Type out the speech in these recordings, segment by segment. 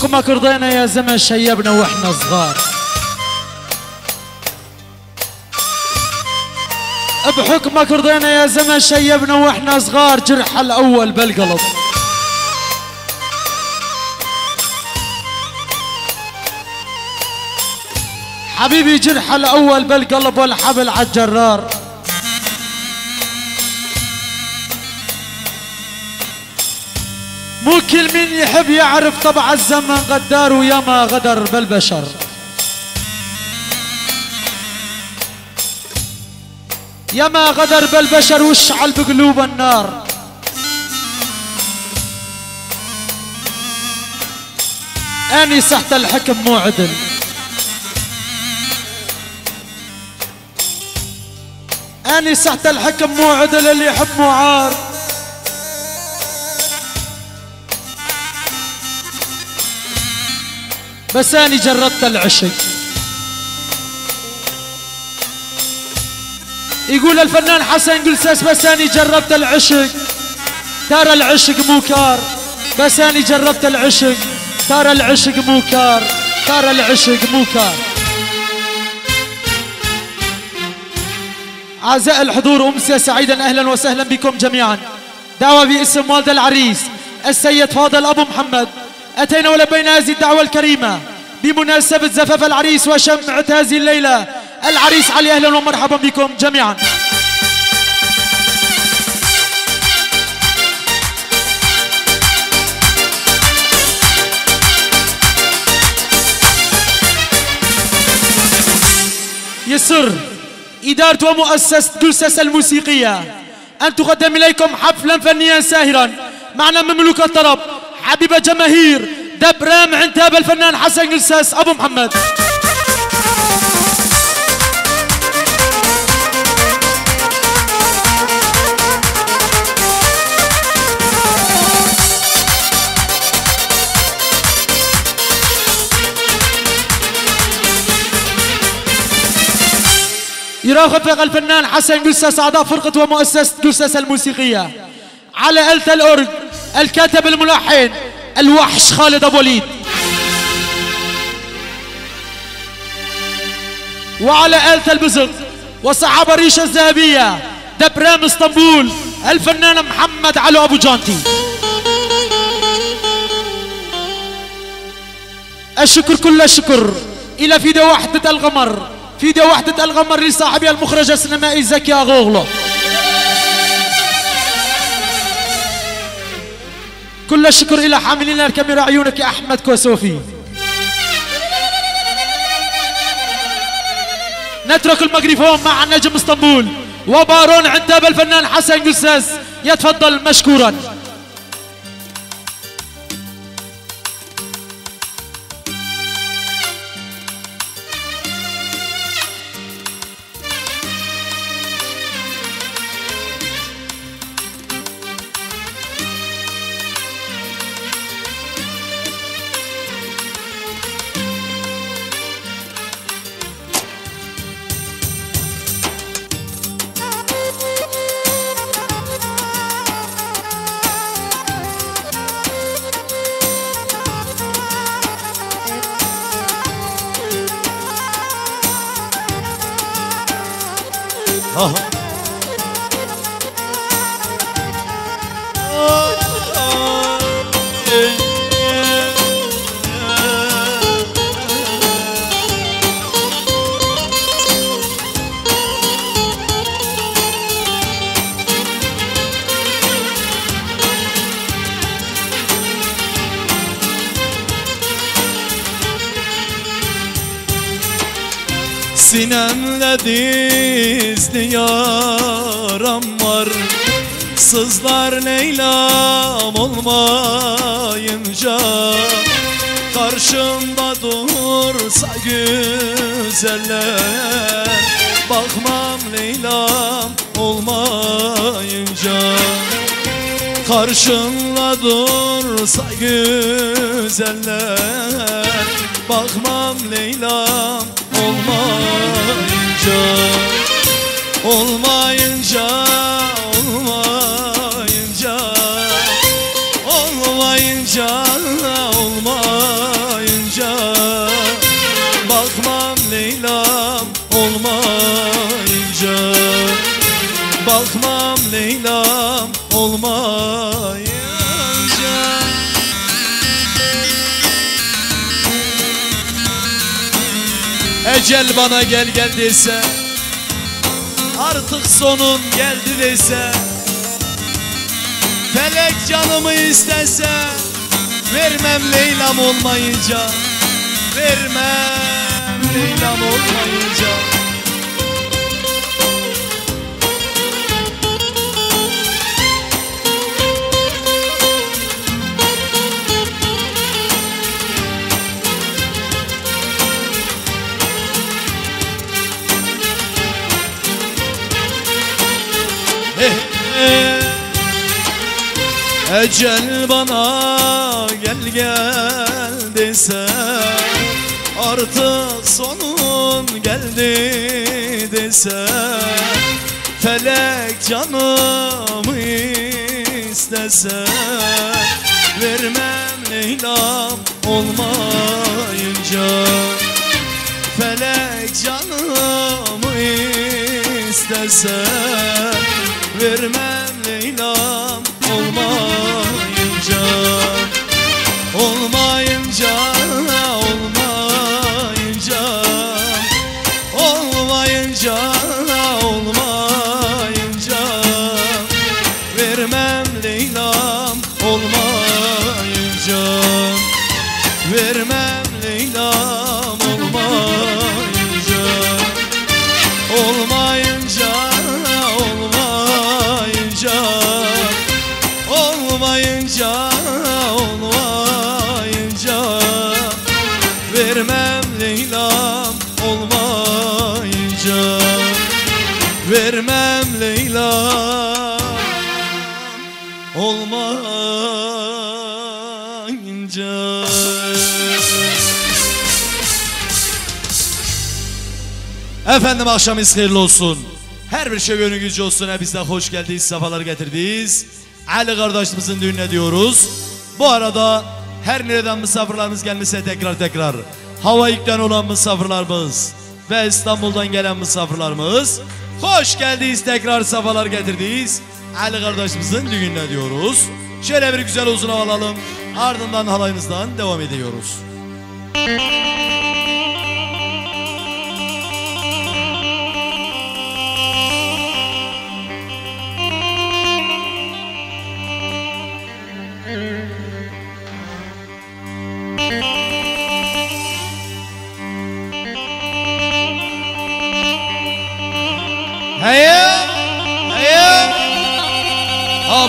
بحكمك رضينا يا زمن شيبنا وإحنا صغار. بحكمك رضينا يا زمن شيبنا وإحنا صغار جرح الأول بالقلب. حبيبي جرح الأول بالقلب والحبل على مو كل من يحب يعرف طبع الزمن غدار وياما غدر بالبشر. ياما غدر بالبشر واشعل بقلوب النار. أني سحت الحكم مو عدل. أني سحت الحكم مو عدل اللي يحب معار. بس اني جربت العشق. يقول الفنان حسن قلساس بس اني جربت العشق. ترى العشق مو كار. بس اني جربت العشق. ترى العشق مو كار. ترى العشق مو كار. أعزائي الحضور أمسية سعيدا أهلا وسهلا بكم جميعا. دعوة باسم والد العريس السيد فاضل أبو محمد. أتينا ولبينا هذه الدعوة الكريمة. بمناسبة زفاف العريس وشمعة هذه الليلة. العريس علي أهلا ومرحبا بكم جميعا. يسر إدارة ومؤسسة جلسس الموسيقية أن تقدم إليكم حفلا فنيا ساهرا. معنا مملوك الطرب حبيب جماهير دبرام عنتاب الفنان حسن جلساس أبو محمد. يرافق الفنان حسن جلسس أعضاء فرقة ومؤسسة جلسس الموسيقية. على آلة الأورج الكاتب الملحن. الوحش خالد أبو وليد. وعلى آلة البزق وصحاب الريشة الذهبية دبرام إسطنبول الفنان محمد علو أبو جانتي. الشكر كل الشكر إلى فيديو وحدة الغمر. فيديو وحدة الغمر لصاحبها المخرج السينمائي زكي أغوغلو. كل الشكر إلى حاملين الكاميرا عيونك يا أحمد كوسوفي. نترك الميكروفون مع نجم إسطنبول. وبارون عتاب الفنان حسن قساس يتفضل مشكورا. Sinemde dizli yaram var. Sızlar Leyla'm olmayınca Karşımda dursa güzeller. Bakmam Leyla'm olmayınca Karşımda dursa güzeller. Bakmam Leyla'm Olmayınca, olmayınca Olmayınca, olmayınca Ecel bana gel gel dese. Artık sonun geldi dese. Felek canımı istese Vermem Leyla'm olmayınca. Vermem Leyla'm olmayınca Ecel bana gel gel dese Artık sonun geldi dese Felek canımı istese Vermem Leyla'm olmayınca Felek canımı istese Vermem Leyla'm olmayınca Olmayınca, Efendim akşamınız hayırlı olsun. Her bir şey gönül gücü olsun. Hepinize hoş geldiniz, sefalar getirdiniz. Ali kardeşimizin düğününe diyoruz. Bu arada her nereden misafirlerimiz gelmişse tekrar tekrar. Hava yükten olan misafirlerimiz ve İstanbul'dan gelen misafirlerimiz. Hoş geldiniz, tekrar sefalar getirdiniz. Ali kardeşimizin düğününe diyoruz. Şöyle bir güzel uzun alalım. Ardından halayımızdan devam ediyoruz. Heye,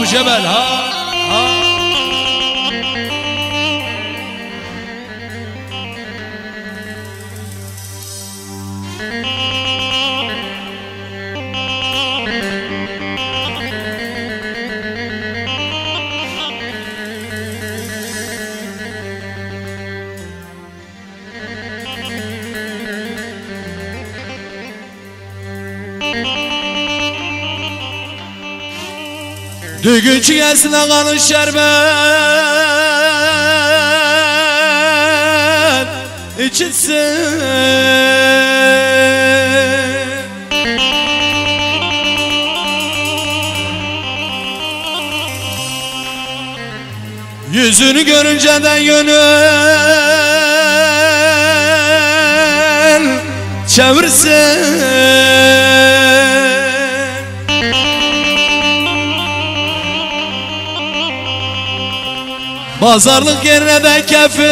جبل ها؟ Gelsin kanın şerbet içilsin. Yüzünü görünce de gönül çevirsin Pazarlık yerine de kefil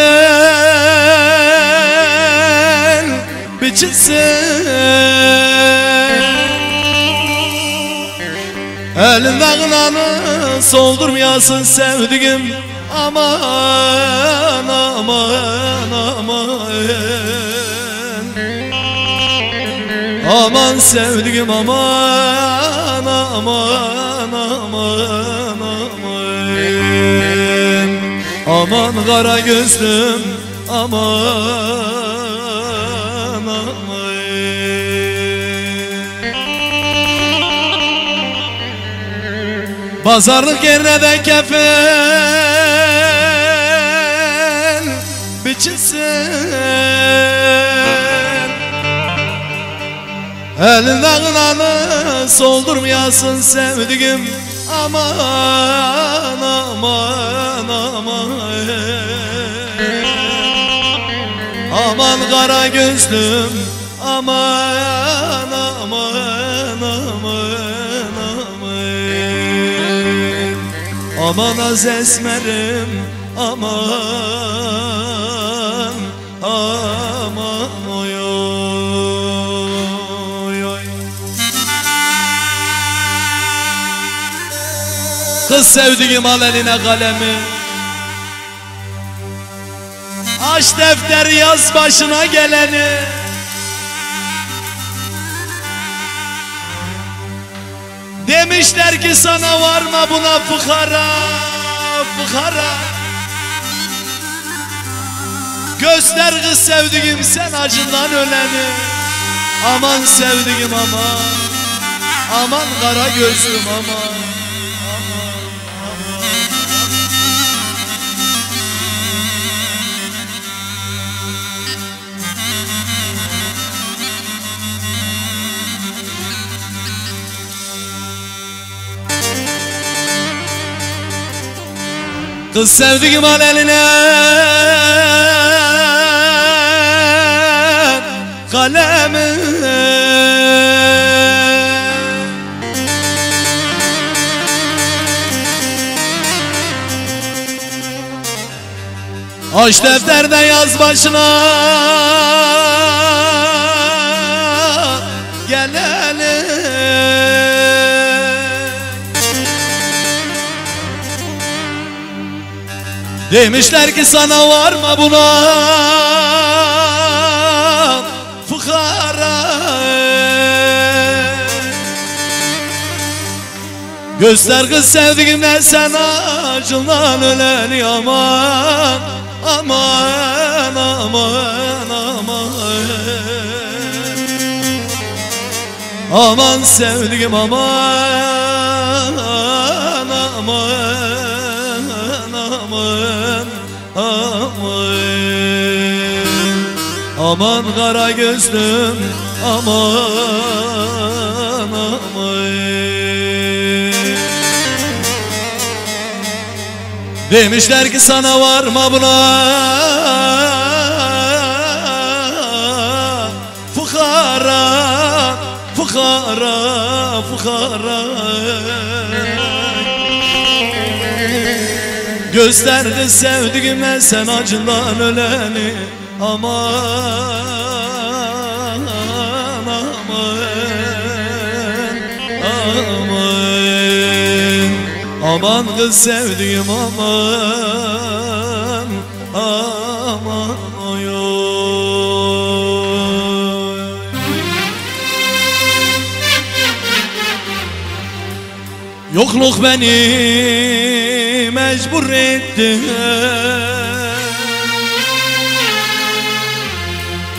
biçilsin Elinden kınanı soldurmayasın sevdiğim. Aman aman aman. Aman sevdiğim aman Aman kara gözlüm aman aman. Pazarlık yerine de kefen biçilsin. Elinden kınanı soldurmayasın sevdiğim Aman aman aman Aman kara gözlüm Aman aman aman aman. Aman az esmerim Aman aman oy oy oy. Kız sevdiğim al eline kalemi Aç defter yaz başına geleni. Demişler ki sana varma buna fıkara Fıkara. Göster kız sevdiğim sen acından öleni. Aman sevdiğim aman Aman kara gözlüm Aman Kız sevdiğim al eline. Kalemi. Aç defterde yaz başına. Gelelim Demişler ki sana var mı buna. Fıkara Göster kız sevdiğimden sen acından öleni aman Aman aman aman. Aman sevdiğim aman Aman kara gözlüm aman aman. Demişler ki sana varma buna. Fukara, fukara, fukara Göster kız sevdiğime sen acından öleni Aman, aman, aman Aman kız sevdiğim aman Aman oy. Yokluk beni mecbur etti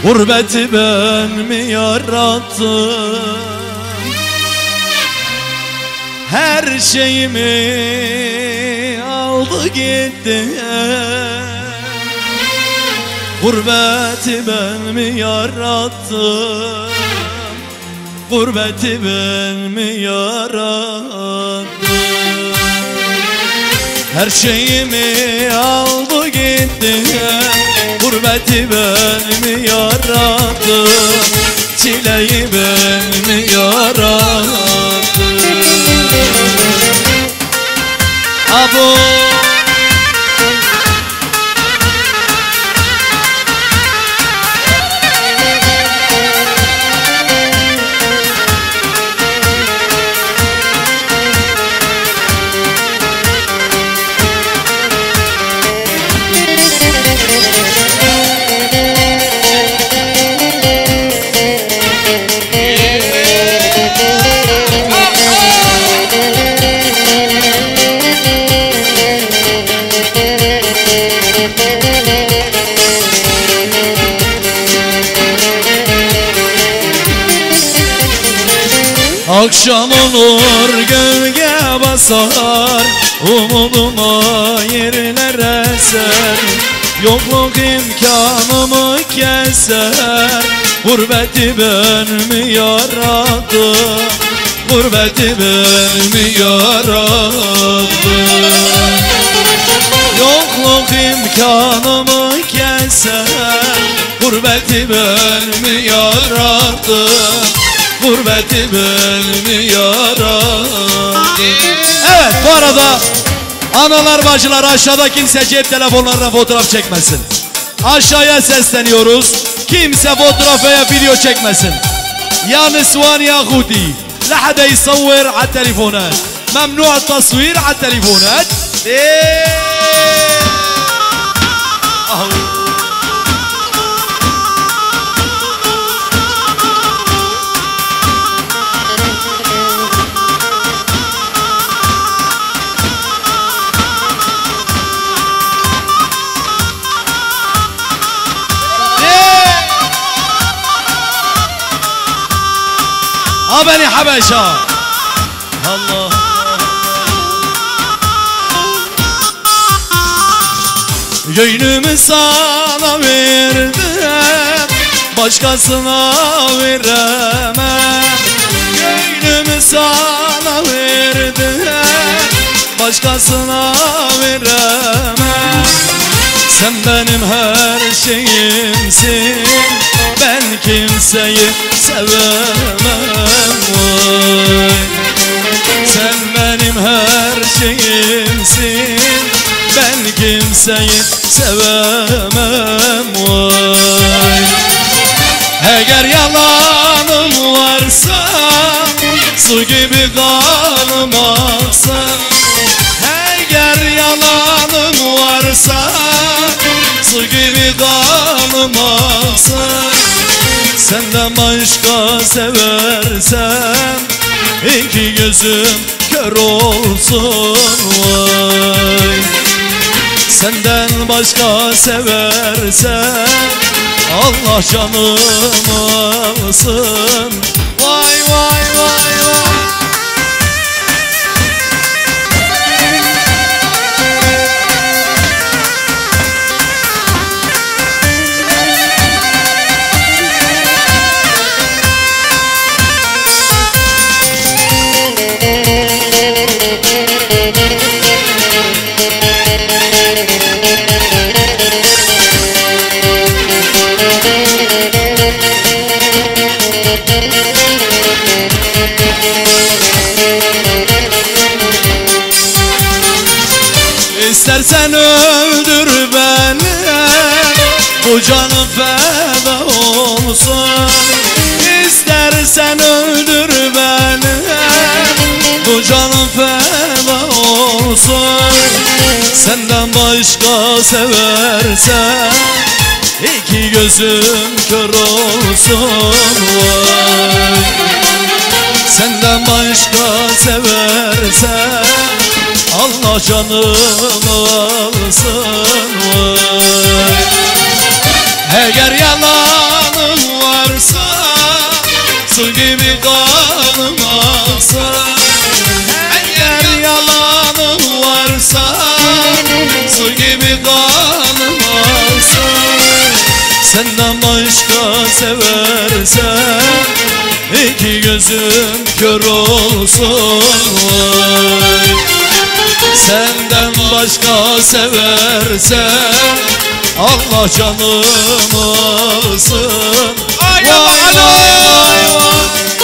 Gurbeti ben mi yarattım? Her şeyimi aldı gitti. Gurbeti ben mi yarattım? Gurbeti ben mi yarattım Her şeyimi aldı gitti. Gurbeti ben mi Çileyi ben mi yarattım Akşam olur gölge basar Umuduma yerlere ser. Yokluk imkanımı keser Gurbeti ben mi yarattım Gurbeti ben mi yarattım Yokluk imkanımı keser Gurbeti ben mi yarattım Gurbeti ben mi yarattım Evet bu arada Analar bacılar aşağıda kimse cep telefonlarına fotoğraf çekmesin Aşağıya sesleniyoruz Kimse fotoğraf veya video çekmesin يا نسوان يا اخوتي لا حدا يصور على التليفونات ممنوع التصوير على التليفونات إيه. بني حبشة الله Gönlümü sana verdim Başkasına veremem Gönlümü sana verdim Başkasına veremem Sen benim her şeyimsin ben kimseyi sevemem. Vay Sen benim her şeyimsin. Ben kimseyi sevemem. Vay Eğer yalanım varsa Su gibi kanım aksa Eğer yalanım varsa Su gibi kanım aksa Senden başka seversem iki gözüm kör olsun vay. Senden başka seversem Allah canımı alsın. Vay vay vay vay Bu canım feda olsun. İstersen öldür beni. Bu canım feda olsun. Senden başka seversen iki gözüm kör olsun. Senden başka seversen Allah canımı alsın vay Eğer yalanım varsa Su gibi kanım aksa Eğer yalanım varsa Su gibi kanım aksa Senden başka seversen iki gözüm kör olsun. Senden başka seversen Allah canımı alsın. Vay vay vay vay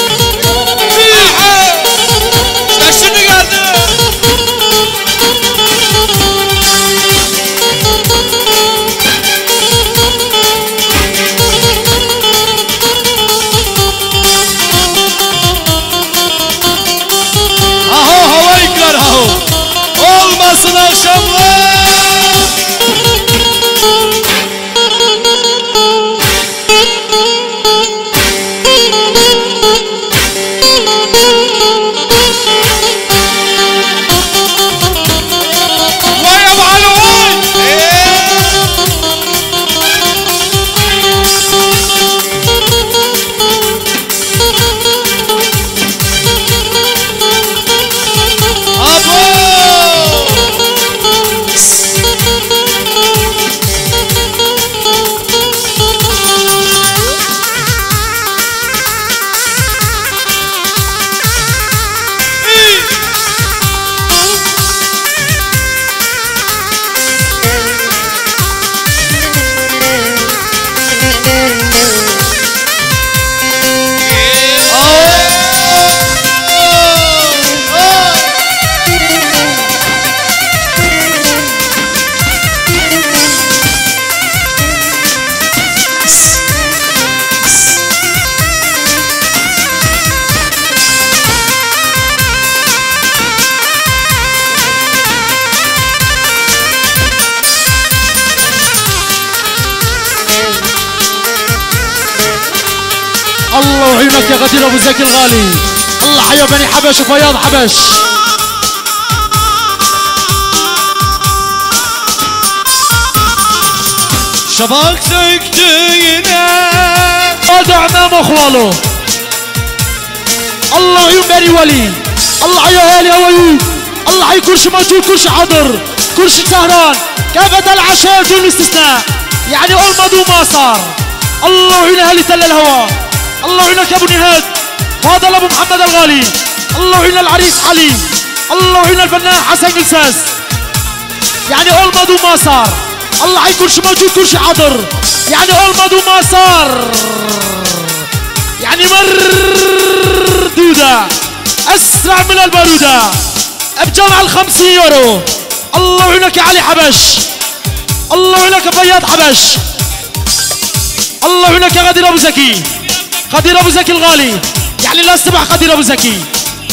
الله عيونك يا غدير أبو زكي الغالي. الله حيا بني حبش وفياض حبش. söktü yine هذا عمام أخواله. الله عيون بني ولي. الله حيا هالي اويوب الله حي كل شي موجود كل شي حاضر كل شي سهران كافة العشاء؟ دون استثناء يعني أول ما ما صار الله عيون أهلي تل الهواء الله يا أبو نهاد فاضل ابو محمد الغالي الله عيون العريس علي الله عيون الفنان حسن قلساس يعني أول ما ما صار الله حي كل شي موجود كل شي حاضر. يعني أول ما ما صار يعني مردودة أسرع من البارودة بجمع الخمسين يورو. الله يعينك يا علي حبش الله يعينك يا فياض حبش الله يعينك يا غدير أبو زكي. غدير أبو زكي الغالي. يعني لا استبع غدير أبو زكي.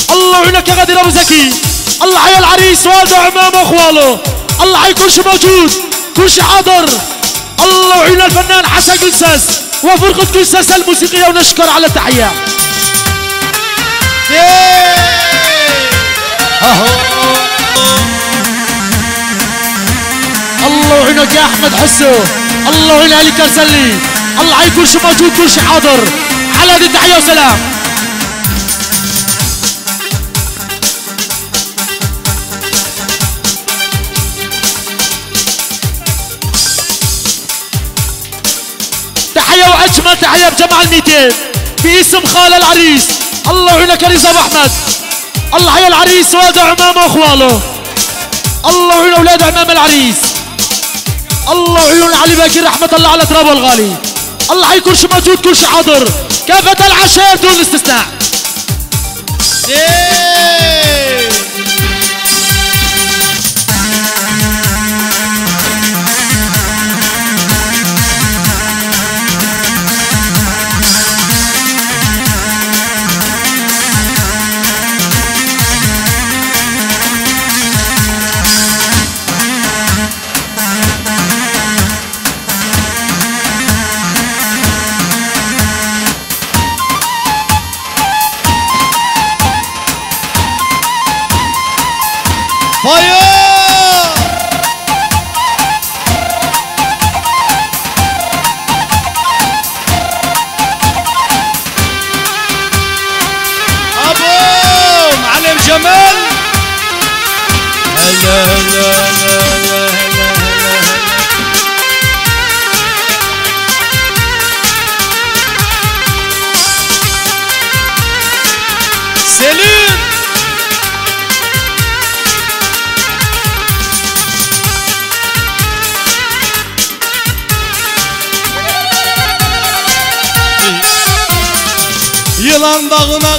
الله يعينك يا غدير أبو زكي. الله حيا العريس والده عمامه أخواله. الله حي كل شيء موجود. كل شيء حاضر. الله يعين الفنان حسن قلساس وفرقة قلساس الموسيقية ونشكر على التحية. الله يعينك يا أحمد حسو الله يعين علي كرسلي. الله حي كل شيء موجود كل شيء حاضر. على هذه التحية وسلام تحية وأجمل تحية بجمع الميتين. باسم خال العريس. الله يعينك يا أبو أحمد. الله حيا العريس واد عمام أخواله الله يعين أولاد عمام العريس. الله يعين علي باكر رحمة الله على ترابه الغالي الله حي كل شيء موجود كل شيء حاضر. كافة العشاء دون استثناء Fire!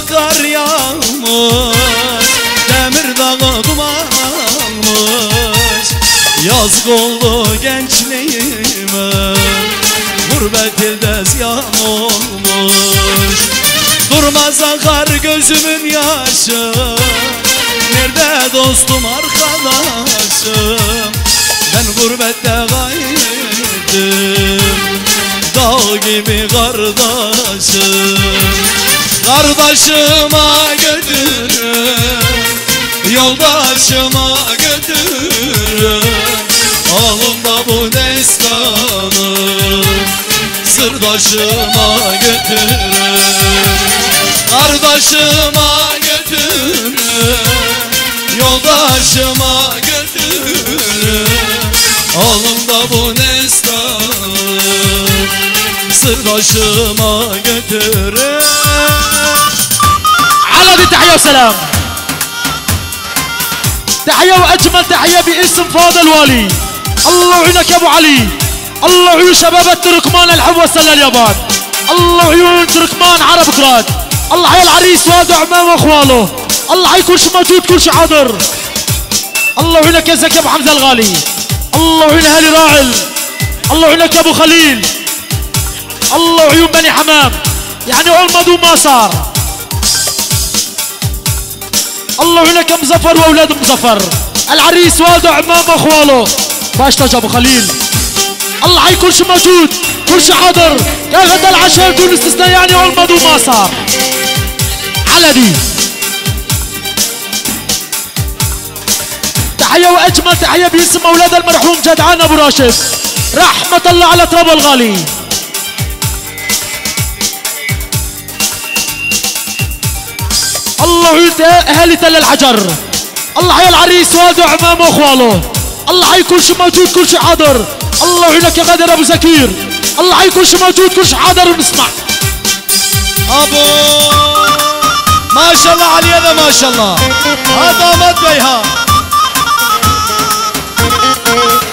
Kar yağmış Demir dağı dumanmış. Yazık oldu gençliğime Gurbet ilde ziyan olmuş. Durmaz akar gözümün yaşı Nerede dostum arkadaşım? Ben gurbette kaydım Dağ gibi kardeşim Kardeşime götürün Yoldaşıma götürün Alımda bu destanı Sırdaşıma götürün Kardeşime götürün Yoldaşıma götürün Alımda bu destanı Sırdaşıma götürün على هذه التحية وسلام تحية وأجمل تحية باسم فاضل والي الله يعينك يا أبو علي الله يعين شباب التركمان الحب وصل اليابان الله يعين تركمان عرب كراد الله حي العريس وادع عمام واخواله الله حي كل شيء موجود كل شيء حاضر الله يعينك يا زكي ابو حمزه الغالي الله يعين اهالي راعل الله يعينك يا ابو خليل الله عيون بني حمام. يعني أول ما دوم ما صار. الله يعينك يا مظفر وأولاد مظفر العريس والده عمام اخواله باش تاج أبو خليل. الله حي كل شيء موجود كل شيء حاضر. كافة العشاء بدون استثناء يعني والمضوا ما صار. علدي تحية وأجمل تحية باسم أولاد المرحوم جدعان أبو راشد. رحمة الله على تراب الغالي. الله أهالي تل الحجر الله حي العريس والده وعمامه وأخواله الله حي كل شيء موجود كل شيء حاضر الله يعينك يا غادر أبو زكير الله حي كل شيء موجود كل شيء حاضر ونسمع Abo. Maşallah Ali'ye de maşallah. Ha damat bey ha. Abo.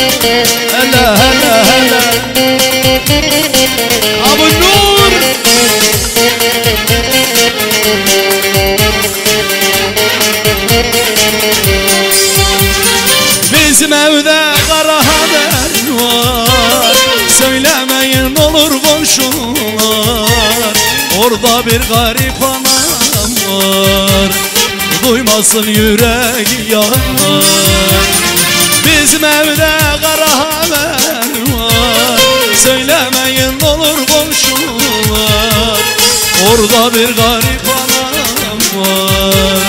Hele hele hele. Abu Nur. Bizim evde kara haber var Söylemeyin olur komşular Orada bir garip anam var Duymasın yürek yanar Bizim evde kara haber var. Söylemeyin olur komşular. Orada bir garip anam var.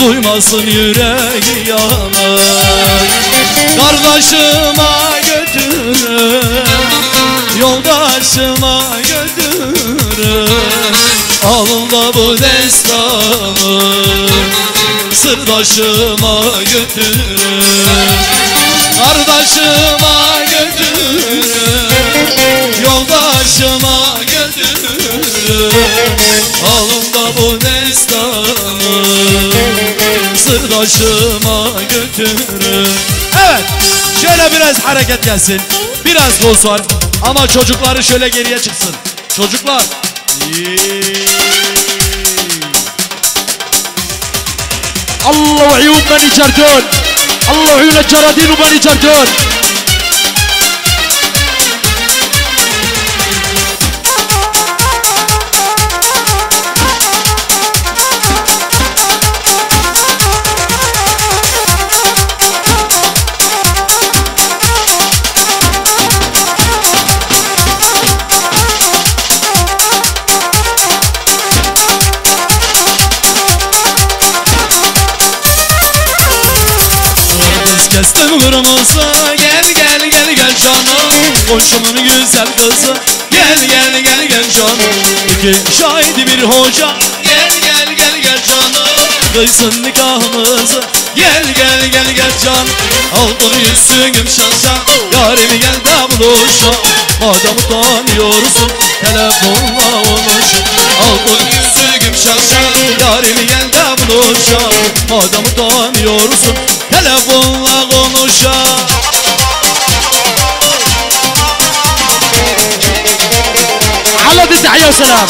Duymasın yürek yanar. Kardeşime götürün Yoldaşıma götürün Alın da bu destanı Sırdaşıma götürün Kardeşime götürün Yoldaşıma götürün Alın da bu destanı Sırdaşıma götürün Evet Şöyle biraz hareket gelsin. Biraz doz var. Ama çocukları şöyle geriye çıksın. Çocuklar الله وعيون بني جردون. الله وعيون الجرادين وبني جردون. Kız kestim kırmızı Gel gel gel gel canım. Komşumun güzel kızı. Gel gel gel gel canım. İki şahidi bir hoca. Gel gel gel gel canım. Kıysın nikahımızı. Gel gel gel gel can Aldır yüzüğüm şansa Yarimi gel de buluşa Madem utanıyorsun Telefonla konuş. Aldır yüzüğüm şansa Yarimi gel de buluşa Madem utanıyorsun Telefonla konuşa على دي تحية وسلام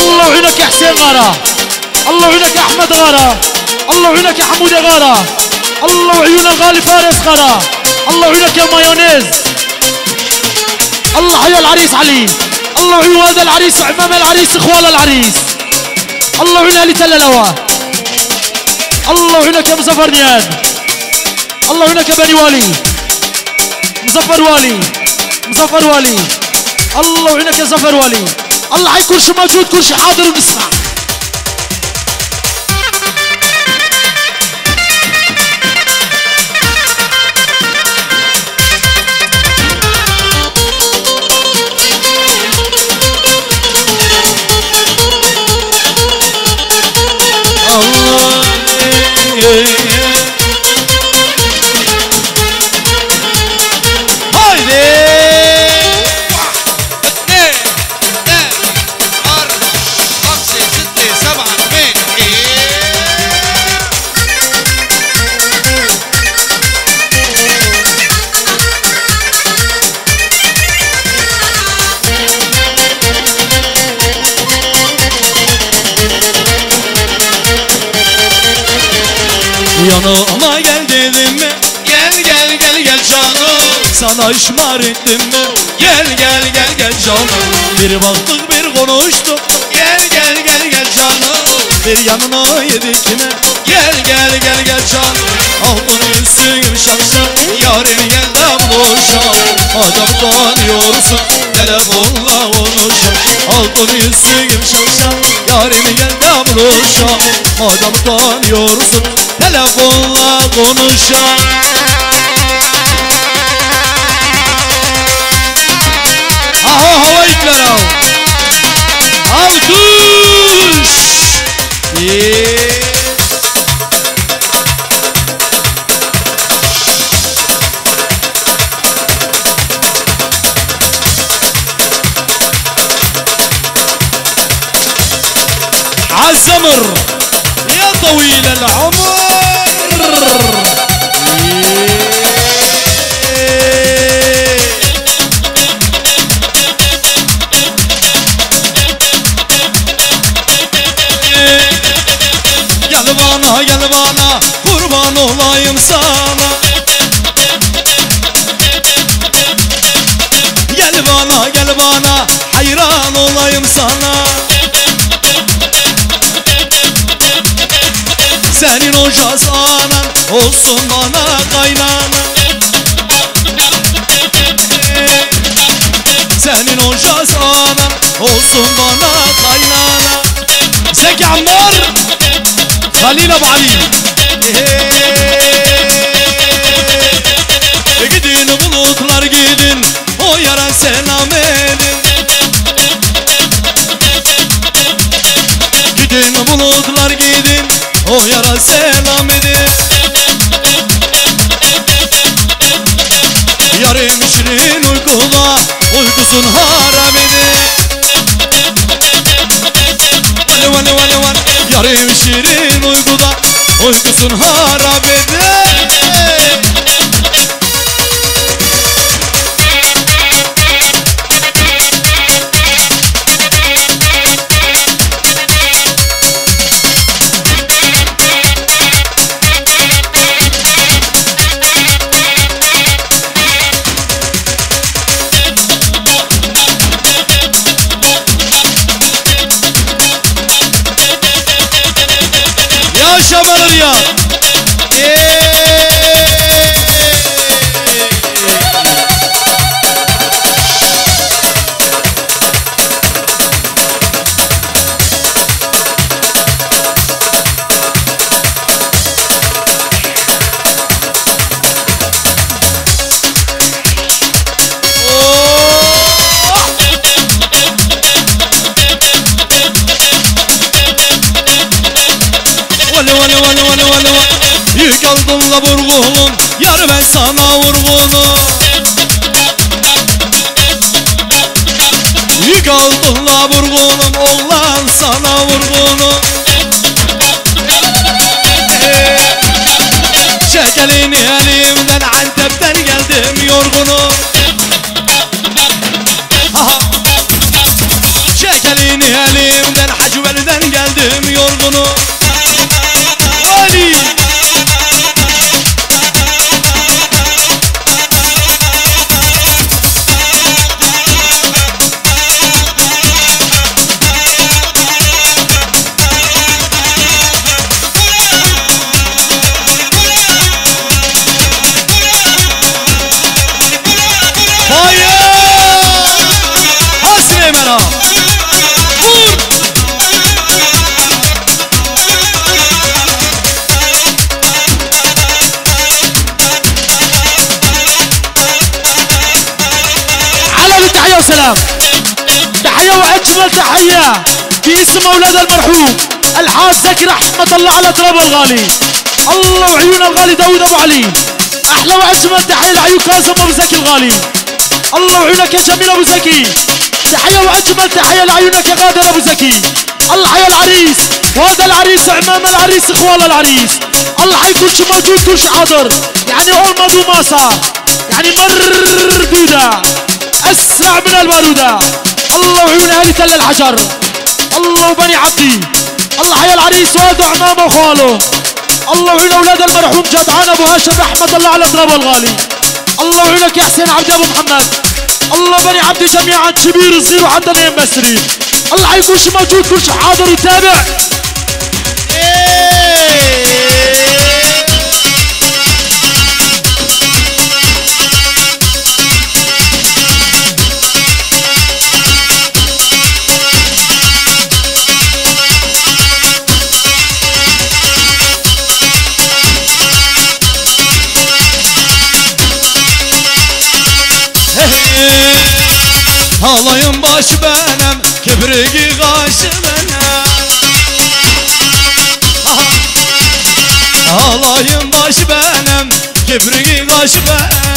الله يعينك يا حسين غارة الله يعينك يا أحمد غارة الله يعينك يا حمود غارة الله يعين الغالي فارس غارة الله يعينك يا مايونيز الله حيا العريس علي الله يعين ولد العريس وعمام العريس اخوال العريس الله يعين أهلي تل الهوا الله يعينك يا مظفر نيان. الله يعينك يا بني والي. مظفر والي. مظفر والي. الله يعينك يا ظفر والي. الله حي كل شيء موجود كل شيء حاضر ونسمع. Bir baktık bir konuştuk. Gel gel gel gel canım. Bir yanına yedik mi? Gel gel gel gel canım. Altın yüzüğüm şakşak Yarim gel de buluşalım Adam tanıyorsun Telefonla konuşalım Altın yüzüğüm şakşak Yarim gel de buluşalım Adam tanıyorsun Telefonla konuşalım آه، آه، آه، اهو عالزمر يا طويل العمر. Olsun bana kaynana Senin o caz anan olsun bana kaynana Zeki Ammar Halil Abu Uykusun harap Yük aldın la vurgunum Yar ben sana vurgunum Yük aldın la vurgunum Oğlan sana vurgunum Ee, Şekelini وسلام تحية وأجمل تحية. في اسم أولاد المرحوم الحاج زكي رحمة الله على تراب الغالي. الله وعيون الغالي داود أبو علي. أحلى وأجمل تحية لعيون كاظم أبو زكي الغالي. الله وعيونك يا جميل أبو زكي. تحية وأجمل تحية لعيونك يا غادر أبو زكي. الله حيا العريس وهذا العريس عمام العريس إخوال العريس. الله حي كل شي موجود كل شي حاضر. يعني ماضي ما صار يعني مردودة أسرع من البارودة الله وعيون أهل تل الحجر. الله وبني عبدي. الله حيا العريس وهذا عمامه وخاله الله وعيون أولاد المرحوم جدعان أبو هاشم رحمة الله على تراب الغالي الله لك يا حسين عبد أبو محمد. الله بني عبد جميعا. كبير صغير وحتى نايم مسري. الله يكون شي موجود كل شي حاضر يتابع Halayın başı benim, kibrigi kaşı benim Halayın başı benim, kibrigi kaşı benim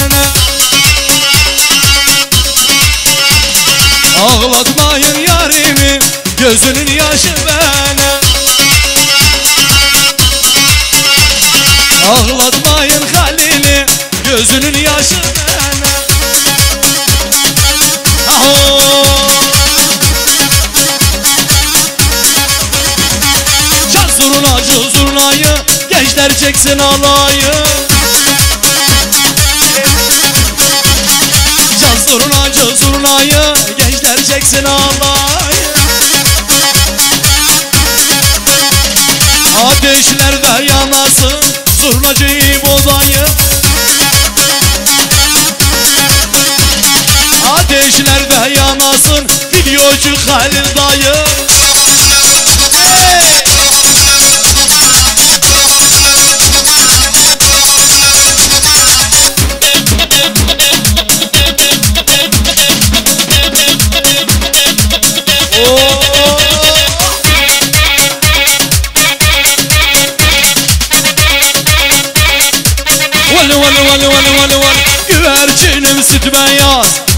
Ağlatmayın yarimi, gözünün yaşı benim. Ağlatmayın Halil'i, gözünün yaşı benim! Çal zurnacı zurnayı Gençler çeksin alayı. Çal zurnacı zurnayı Gençler çeksin alayı. Ateşlerde yanasın Zurnacıyı Videocu Halil dayı Hey! Güvercinim süt beyaz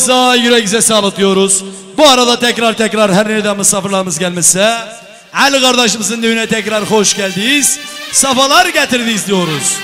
Koluza, yüreğinize sağlık diyoruz. Bu arada tekrar tekrar her nereden misafirlerimiz gelmişse Ali kardeşimizin düğüne tekrar hoş geldiniz. Safalar getirdiniz diyoruz.